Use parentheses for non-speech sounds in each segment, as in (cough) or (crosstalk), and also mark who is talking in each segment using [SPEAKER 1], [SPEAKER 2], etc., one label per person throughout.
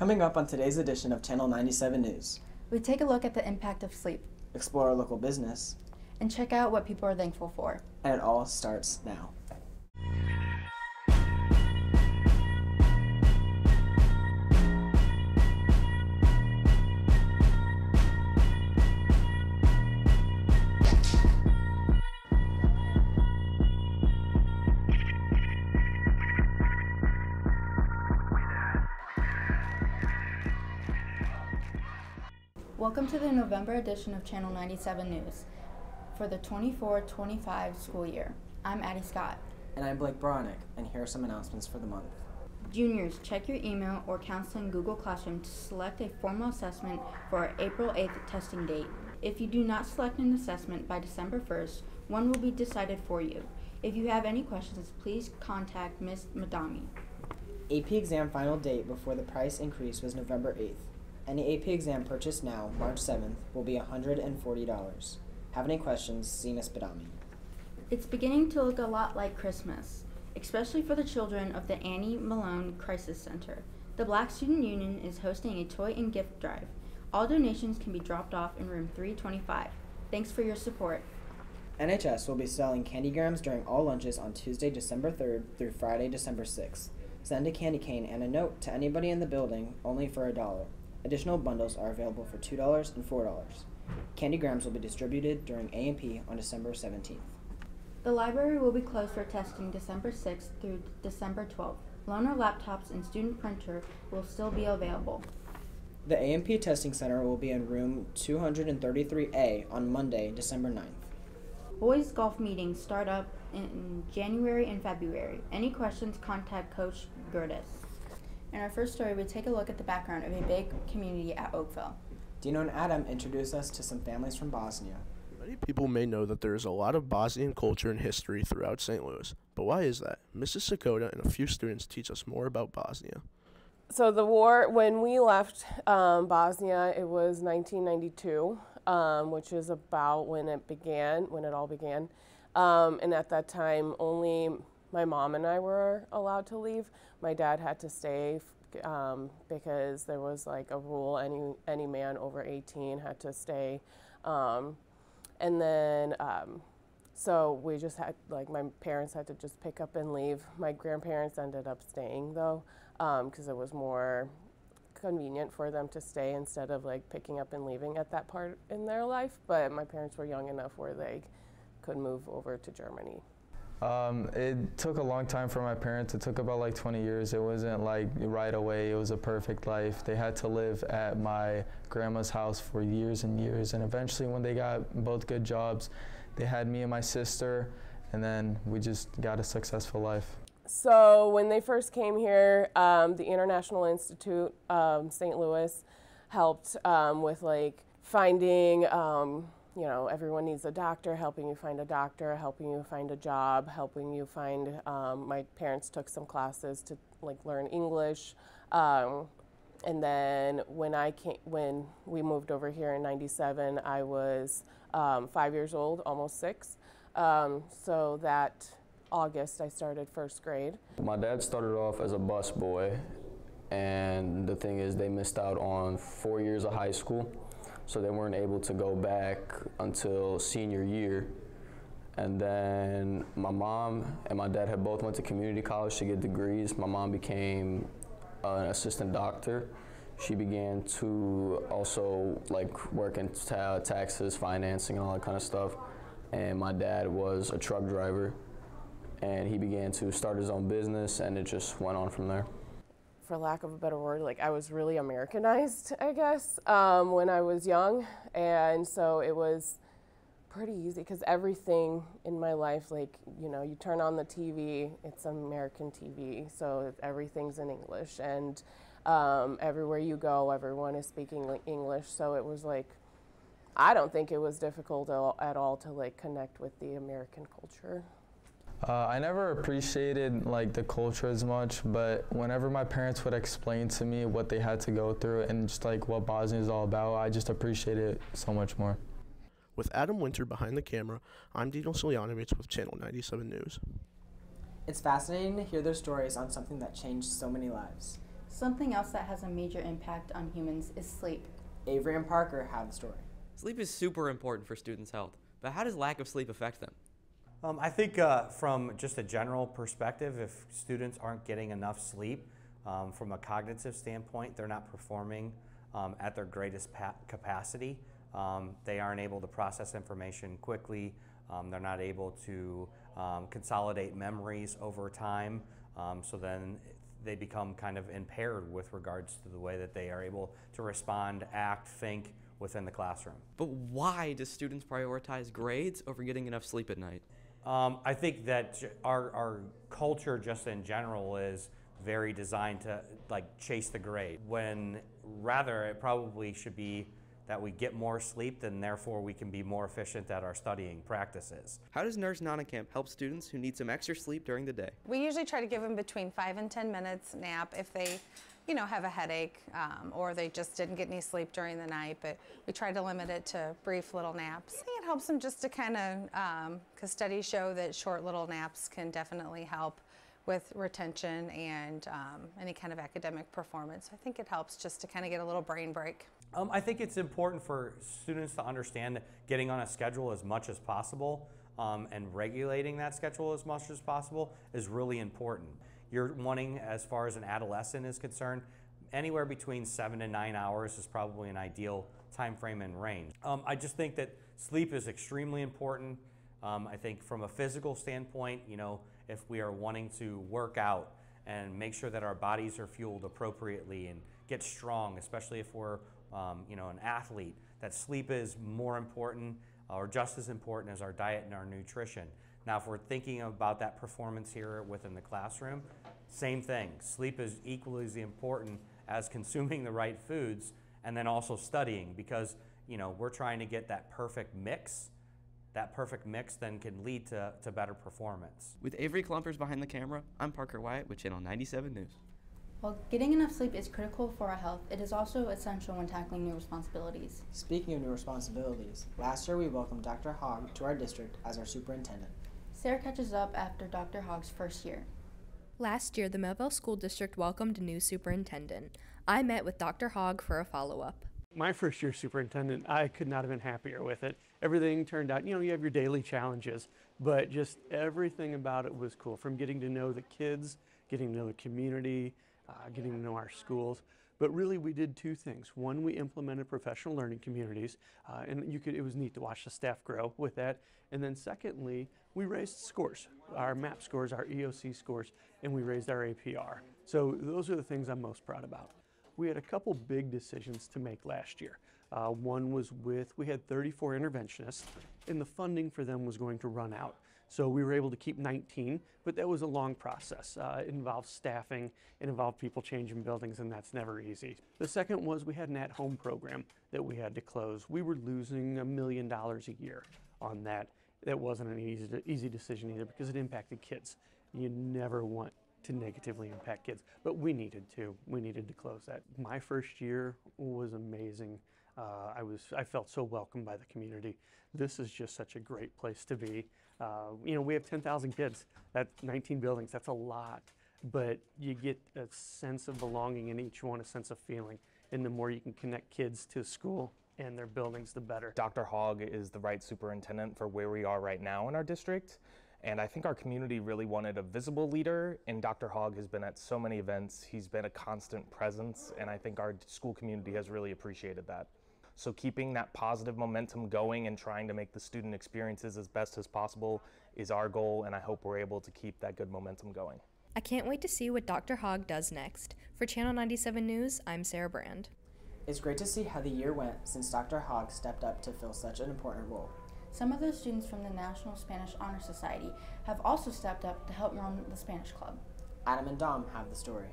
[SPEAKER 1] Coming up on today's edition of Channel 97 News,
[SPEAKER 2] We take a look at the impact of sleep
[SPEAKER 1] explore our local business,
[SPEAKER 2] and check out what people are thankful for.
[SPEAKER 1] and it all starts now.
[SPEAKER 2] Welcome to the November edition of Channel 97 News for the 24 25 school year. I'm Addie Scott.
[SPEAKER 1] And I'm Blake Bronick, and here are some announcements for the month.
[SPEAKER 2] Juniors, check your email or counseling Google Classroom to select a formal assessment for our April 8th testing date. If you do not select an assessment by December 1st, one will be decided for you. If you have any questions, please contact Ms. Madami.
[SPEAKER 1] AP exam final date before the price increase was November 8th. Any AP exam purchased now, March 7th, will be $140. Have any questions, see Ms. Badami.
[SPEAKER 2] It's beginning to look a lot like Christmas, especially for the children of the Annie Malone Crisis Center. The Black Student Union is hosting a toy and gift drive. All donations can be dropped off in room 325. Thanks for your support.
[SPEAKER 1] NHS will be selling candygrams during all lunches on Tuesday, December 3rd through Friday, December 6th. Send a candy cane and a note to anybody in the building only for a dollar. Additional bundles are available for $2 and $4. Candygrams will be distributed during A&P on December 17th.
[SPEAKER 2] The library will be closed for testing December 6th through December 12th. Loaner laptops and student printer will still be available.
[SPEAKER 1] The A&P Testing Center will be in room 233A on Monday, December 9th.
[SPEAKER 2] Boys golf meetings start up in January and February. Any questions, contact Coach Gertis. In our first story, we take a look at the background of a big community at Oakville.
[SPEAKER 1] Dino and Adam introduce us to some families from Bosnia.
[SPEAKER 3] Many people may know that there is a lot of Bosnian culture and history throughout St. Louis, but why is that? Mrs. Sakota and a few students teach us more about Bosnia.
[SPEAKER 4] So the war, when we left um, Bosnia, it was 1992, um, which is about when it began, when it all began. Um, and at that time, only my mom and I were allowed to leave. My dad had to stay um, because there was like a rule: any any man over 18 had to stay. Um, and then um, so we just had like my parents had to just pick up and leave. My grandparents ended up staying though because it was more convenient for them to stay instead of like picking up and leaving at that part in their life. But my parents were young enough where they could move over to Germany.
[SPEAKER 5] Um, it took a long time for my parents. It took about like 20 years. It wasn't like right away. It was a perfect life. They had to live at my grandma's house for years and years. And eventually, when they got both good jobs, they had me and my sister, and then we just got a successful life.
[SPEAKER 4] So when they first came here, um, the International Institute, um, St. Louis, helped um, with like finding, um, you know, everyone needs a doctor, helping you find a doctor, helping you find a job, helping you find. Um, my parents took some classes to like learn English, um, and then when I came, when we moved over here in '97, I was um, five years old, almost six. Um, so that August, I started first grade.
[SPEAKER 6] My dad started off as a bus boy, and the thing is, they missed out on four years of high school, so they weren't able to go back until senior year. And then my mom and my dad had both went to community college to get degrees. My mom became an assistant doctor. She began to also like work in ta- taxes, financing, and all that kind of stuff. And my dad was a truck driver and he began to start his own business and it just went on from there
[SPEAKER 4] for lack of a better word, like I was really Americanized, I guess, um, when I was young. And so it was pretty easy because everything in my life, like, you know, you turn on the TV, it's American TV, so everything's in English. And um, everywhere you go, everyone is speaking English. So it was like, I don't think it was difficult at all to like connect with the American culture.
[SPEAKER 5] Uh, I never appreciated like the culture as much, but whenever my parents would explain to me what they had to go through and just like what Bosnia is all about, I just appreciated it so much more.
[SPEAKER 3] With Adam Winter behind the camera, I'm Dino Siljanovic with Channel 97 News.
[SPEAKER 1] It's fascinating to hear their stories on something that changed so many lives.
[SPEAKER 2] Something else that has a major impact on humans is sleep.
[SPEAKER 1] Avery and Parker have the story.
[SPEAKER 7] Sleep is super important for students' health, but how does lack of sleep affect them?
[SPEAKER 8] Um, I think uh, from just a general perspective, if students aren't getting enough sleep, um, from a cognitive standpoint, they're not performing um, at their greatest pa- capacity. Um, they aren't able to process information quickly. Um, they're not able to um, consolidate memories over time. so then they become kind of impaired with regards to the way that they are able to respond, act, think within the classroom.
[SPEAKER 7] But why do students prioritize grades over getting enough sleep at night?
[SPEAKER 8] Um, I think that our, our culture, just in general, is very designed to like chase the grade. When rather it probably should be that we get more sleep, then therefore we can be more efficient at our studying practices.
[SPEAKER 7] How does Nurse Nonnekamp help students who need some extra sleep during the day?
[SPEAKER 9] We usually try to give them between five and 10 minutes nap if they you know, have a headache um, or they just didn't get any sleep during the night, but we try to limit it to brief little naps. Helps them just to kind of, because um, studies show that short little naps can definitely help with retention and um, any kind of academic performance. I think it helps just to kind of get a little brain break.
[SPEAKER 8] Um, I think it's important for students to understand getting on a schedule as much as possible um, and regulating that schedule as much as possible is really important you're wanting, as far as an adolescent is concerned, anywhere between seven and nine hours is probably an ideal time frame and range. Um, I just think that sleep is extremely important. Um, I think from a physical standpoint, you know, if we are wanting to work out and make sure that our bodies are fueled appropriately and get strong, especially if we're, um, you know, an athlete, that sleep is more important or just as important as our diet and our nutrition. Now, if we're thinking about that performance here within the classroom, same thing. Sleep is equally as important as consuming the right foods and then also studying because, you know, we're trying to get that perfect mix. That perfect mix then can lead to, to better performance.
[SPEAKER 7] With Avery Clumpers behind the camera, I'm Parker Wyatt with Channel 97 News.
[SPEAKER 2] While getting enough sleep is critical for our health, it is also essential when tackling new responsibilities.
[SPEAKER 1] Speaking of new responsibilities, last year we welcomed Dr. Hogg to our district as our superintendent.
[SPEAKER 2] Sarah catches up after Dr. Hogg's first year.
[SPEAKER 10] Last year, the Mehlville School District welcomed a new superintendent. I met with Dr. Hogg for a follow up.
[SPEAKER 4] My first year superintendent, I could not have been happier with it. Everything turned out, you know, you have your daily challenges, but just everything about it was cool from getting to know the kids, getting to know the community, uh, getting to know our schools. But really, we did two things. One, we implemented professional learning communities, uh, and you could it was neat to watch the staff grow with that. And then secondly, we raised scores, our MAP scores, our EOC scores, and we raised our APR. So those are the things I'm most proud about. We had a couple big decisions to make last year. Uh, one was with, we had 34 interventionists, and the funding for them was going to run out. So we were able to keep 19, but that was a long process. Uh, it involved staffing, it involved people changing buildings, and that's never easy. The second was we had an at home program that we had to close. We were losing a million dollars a year on that. That wasn't an easy, easy decision either because it impacted kids. You never want to negatively impact kids, but we needed to. We needed to close that. My first year was amazing. Uh, I was I felt so welcomed by the community. This is just such a great place to be. Uh, you know, we have 10,000 kids. That's 19 buildings. That's a lot, but you get a sense of belonging in each one, a sense of feeling. And the more you can connect kids to school and their buildings, the better.
[SPEAKER 11] Dr. Hogg is the right superintendent for where we are right now in our district. And I think our community really wanted a visible leader, and Dr. Hogg has been at so many events. He's been a constant presence, and I think our school community has really appreciated that. So keeping that positive momentum going and trying to make the student experiences as best as possible is our goal, and I hope we're able to keep that good momentum going.
[SPEAKER 10] I can't wait to see what Dr. Hogg does next. For Channel 97 News, I'm Sarah Brand.
[SPEAKER 1] It's great to see how the year went since Dr. Hogg stepped up to fill such an important role.
[SPEAKER 2] Some of the students from the National Spanish Honor Society have also stepped up to help run the Spanish Club.
[SPEAKER 1] Adam and Dom have the story.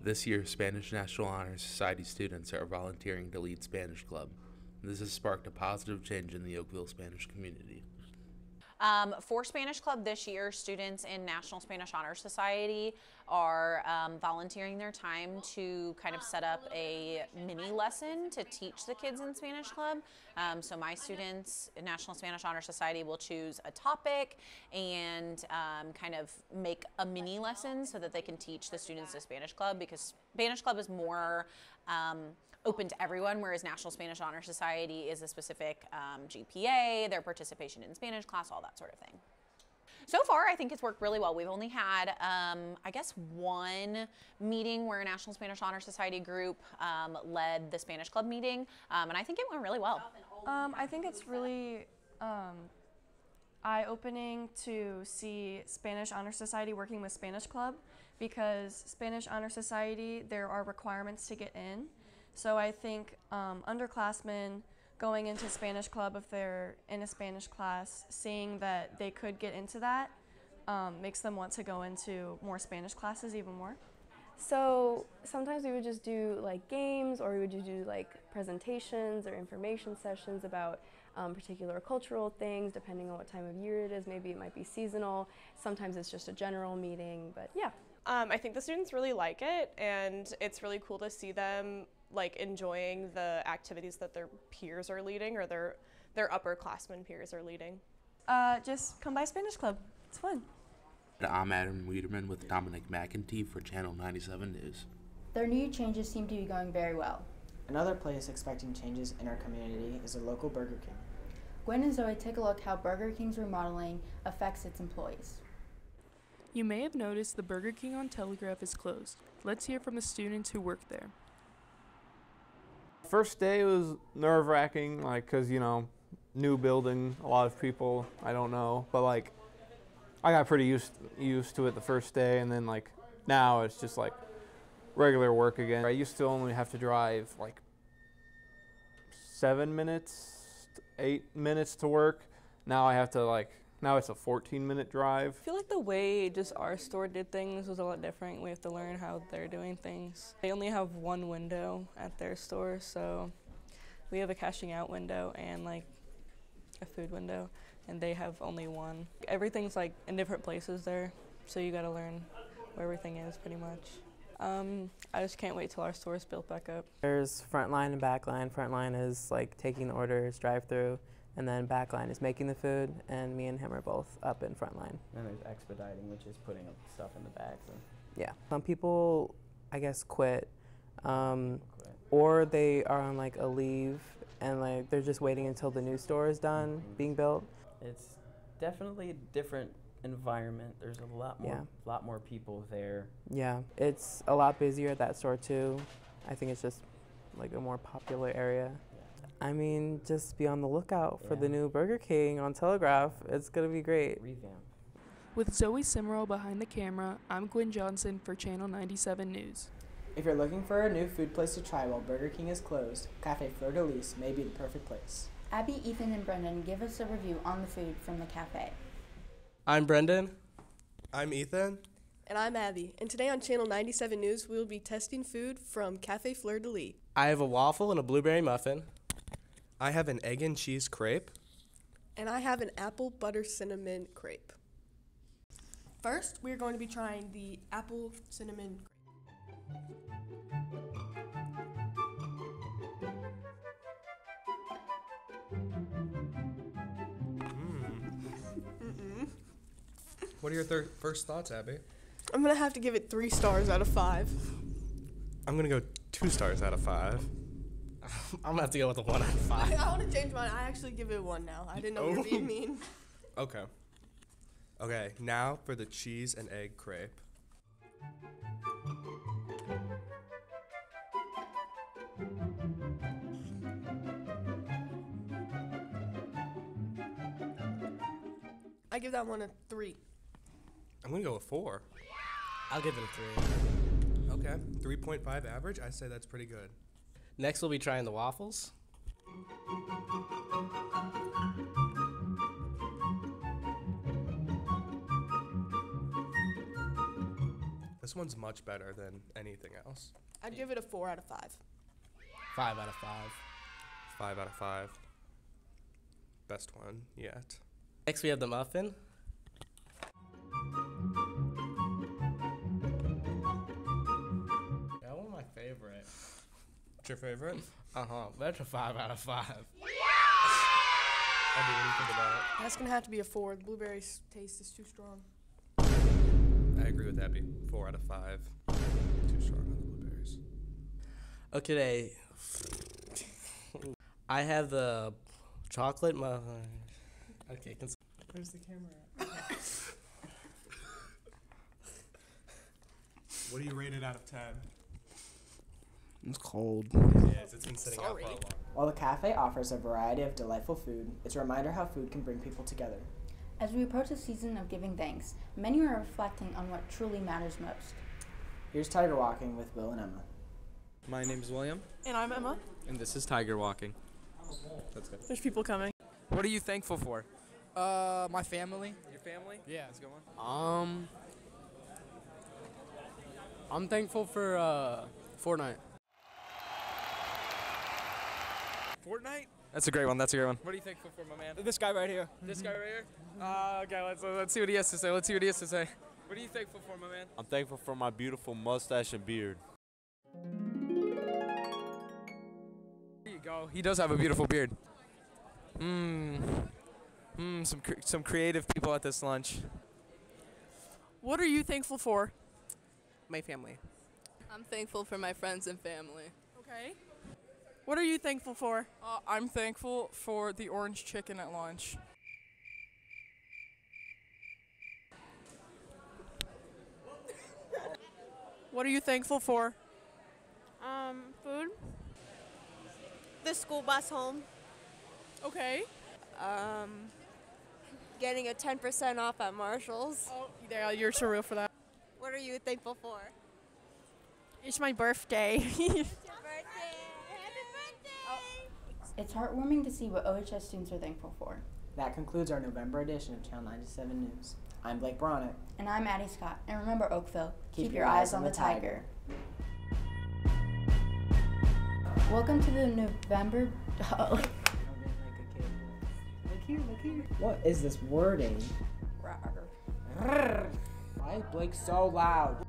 [SPEAKER 12] This year, Spanish National Honor Society students are volunteering to lead Spanish Club. This has sparked a positive change in the Oakville Spanish community.
[SPEAKER 13] Um, for Spanish Club this year, students in National Spanish Honor Society are um, volunteering their time to kind of set up a mini lesson to teach the kids in Spanish Club. Um, so my students, National Spanish Honor Society, will choose a topic and um, kind of make a mini lesson so that they can teach the students of Spanish Club because Spanish Club is more um, open to everyone, whereas National Spanish Honor Society is a specific um, GPA, their participation in Spanish class, all that sort of thing. So far, I think it's worked really well. We've only had, um, I guess, one meeting where a National Spanish Honor Society group um, led the Spanish Club meeting, um, and I think it went really well.
[SPEAKER 14] Um, I think it's really um, eye opening to see Spanish Honor Society working with Spanish Club because Spanish Honor Society, there are requirements to get in. So I think um, underclassmen going into Spanish Club if they're in a Spanish class, seeing that they could get into that um, makes them want to go into more Spanish classes even more.
[SPEAKER 15] So sometimes we would just do like games or we would just do like presentations or information sessions about um, particular cultural things depending on what time of year it is. Maybe it might be seasonal. Sometimes it's just a general meeting, but yeah.
[SPEAKER 16] Um, I think the students really like it and it's really cool to see them like enjoying the activities that their peers are leading or their their upperclassmen peers are leading.
[SPEAKER 14] Uh, just come by Spanish Club. It's fun.
[SPEAKER 12] I'm Adam Wiederman with Dominic McEntee for Channel 97 News.
[SPEAKER 2] Their new changes seem to be going very well.
[SPEAKER 1] Another place expecting changes in our community is a local Burger King.
[SPEAKER 2] Gwen and Zoe take a look how Burger King's remodeling affects its employees.
[SPEAKER 17] You may have noticed the Burger King on Telegraph is closed. Let's hear from the students who work there.
[SPEAKER 18] First day was nerve wracking, like, cause you know, new building, a lot of people I don't know, but like, I got pretty used used to it the first day, and then like now it's just like regular work again. I used to only have to drive like seven minutes, eight minutes to work. Now I have to like now it's a 14 minute drive.
[SPEAKER 19] I feel like the way just our store did things was a lot different. We have to learn how they're doing things. They only have one window at their store, so we have a cashing out window and like a food window, and they have only one. Everything's like in different places there, so you gotta learn where everything is pretty much. Um, I just can't wait till our store is built back up.
[SPEAKER 20] There's front line and back line. Front line is like taking the orders, drive through, and then backline is making the food, and me and him are both up in front line.
[SPEAKER 21] And there's expediting, which is putting stuff in the bags. And
[SPEAKER 20] Yeah. Some people, I guess, quit, um, or they are on like a leave, and like they're just waiting until the new store is done being built.
[SPEAKER 21] it's definitely a different environment. There's a lot more,
[SPEAKER 20] Yeah.
[SPEAKER 21] lot more people there.
[SPEAKER 20] Yeah, it's a lot busier at that store too. I think it's just like a more popular area. I mean, just be on the lookout for the new Burger King on Telegraph. It's gonna be great.
[SPEAKER 21] Revamp.
[SPEAKER 17] With Zoe Simmerall behind the camera, I'm Gwen Johnson for Channel 97 News.
[SPEAKER 1] If you're looking for a new food place to try while Burger King is closed, Cafe Fleur de Lis may be the perfect place.
[SPEAKER 2] Abby, Ethan, and Brendan give us a review on the food from the cafe.
[SPEAKER 22] I'm Brendan.
[SPEAKER 23] I'm Ethan.
[SPEAKER 24] And I'm Abby. And today on Channel 97 News, we will be testing food from Cafe Fleur de Lis.
[SPEAKER 22] I have a waffle and a blueberry muffin.
[SPEAKER 23] I have an egg and cheese crepe.
[SPEAKER 24] And I have an apple butter cinnamon crepe. First, we're going to be trying the apple cinnamon crepe. Mm-mm. (laughs)
[SPEAKER 23] What are your thir- first thoughts, Abby?
[SPEAKER 24] I'm gonna have to give it three stars out of five.
[SPEAKER 23] I'm gonna go two stars out of five. (laughs)
[SPEAKER 22] I'm gonna have to go with a one out of five.
[SPEAKER 24] I want to change mine. I actually give it one now. I didn't know what you were being
[SPEAKER 23] Oh.
[SPEAKER 24] mean. (laughs)
[SPEAKER 23] Okay. Okay, now for the cheese and egg crepe.
[SPEAKER 24] I give that one a three.
[SPEAKER 23] I'm gonna go with four.
[SPEAKER 22] I'll give it a three.
[SPEAKER 23] Okay, 3.5 average. I say that's pretty good.
[SPEAKER 22] Next, we'll be trying the waffles.
[SPEAKER 23] This one's much better than anything else.
[SPEAKER 24] I'd give it a four out of five.
[SPEAKER 22] Five out of five.
[SPEAKER 23] Five out of five. Best one yet.
[SPEAKER 22] Next, we have the muffin.
[SPEAKER 23] What's your favorite? (laughs)
[SPEAKER 22] Uh huh. That's a five out of five.
[SPEAKER 23] Andy, what do you think about it?
[SPEAKER 24] That's gonna have to be a four. The blueberries taste is too strong.
[SPEAKER 23] I agree with Abby. Four out of five. Too strong on the blueberries.
[SPEAKER 22] Okay. I have the chocolate. My okay. Cons-
[SPEAKER 24] Where's the camera (laughs)
[SPEAKER 23] What do you rate it out of ten?
[SPEAKER 22] It's cold.
[SPEAKER 23] Yes, it's been sitting out for a long.
[SPEAKER 1] While the cafe offers a variety of delightful food, it's a reminder how food can bring people together.
[SPEAKER 2] As we approach the season of giving thanks, many are reflecting on what truly matters most.
[SPEAKER 1] Here's Tiger Walking with Will and Emma.
[SPEAKER 25] My name is William,
[SPEAKER 24] And I'm Emma.
[SPEAKER 25] and this is Tiger Walking. That's good.
[SPEAKER 24] There's people coming.
[SPEAKER 25] What are you thankful for?
[SPEAKER 26] Uh, my family.
[SPEAKER 25] Your family?
[SPEAKER 26] Yeah.
[SPEAKER 25] Let's go on.
[SPEAKER 26] Um, I'm thankful for uh, Fortnite.
[SPEAKER 25] Fortnite? That's a great one. That's a great one. What are you thankful for, my man?
[SPEAKER 26] This guy right here.
[SPEAKER 25] This guy right here? Mm-hmm. Uh, okay, let's, let's see what he has to say. Let's see what he has to say. What are you thankful for, my man?
[SPEAKER 27] I'm thankful for my beautiful mustache and beard.
[SPEAKER 25] There you go. He does have a beautiful beard. Mmm. Mmm, some, cr- some creative people at this lunch.
[SPEAKER 24] What are you thankful for?
[SPEAKER 26] My family.
[SPEAKER 28] I'm thankful for my friends and family.
[SPEAKER 24] Okay. What are you thankful for?
[SPEAKER 29] Uh, I'm thankful for the orange chicken at lunch.
[SPEAKER 24] What are you thankful for?
[SPEAKER 30] Um, food. The school bus home.
[SPEAKER 24] Okay.
[SPEAKER 30] Um, getting a 10% off at Marshall's.
[SPEAKER 24] Oh, yeah, you're so real for that.
[SPEAKER 30] What are you thankful for?
[SPEAKER 24] It's my birthday. (laughs)
[SPEAKER 2] It's heartwarming to see what OHS students are thankful for.
[SPEAKER 1] That concludes our November edition of Channel 97 News. I'm Blake Bronick.
[SPEAKER 2] And I'm Addie Scott. And remember, Oakville,
[SPEAKER 1] Keep your eyes on the tiger.
[SPEAKER 2] Welcome to the November. (laughs) Oh.
[SPEAKER 1] Look here, look here. What is this wording? Why is Blake so loud?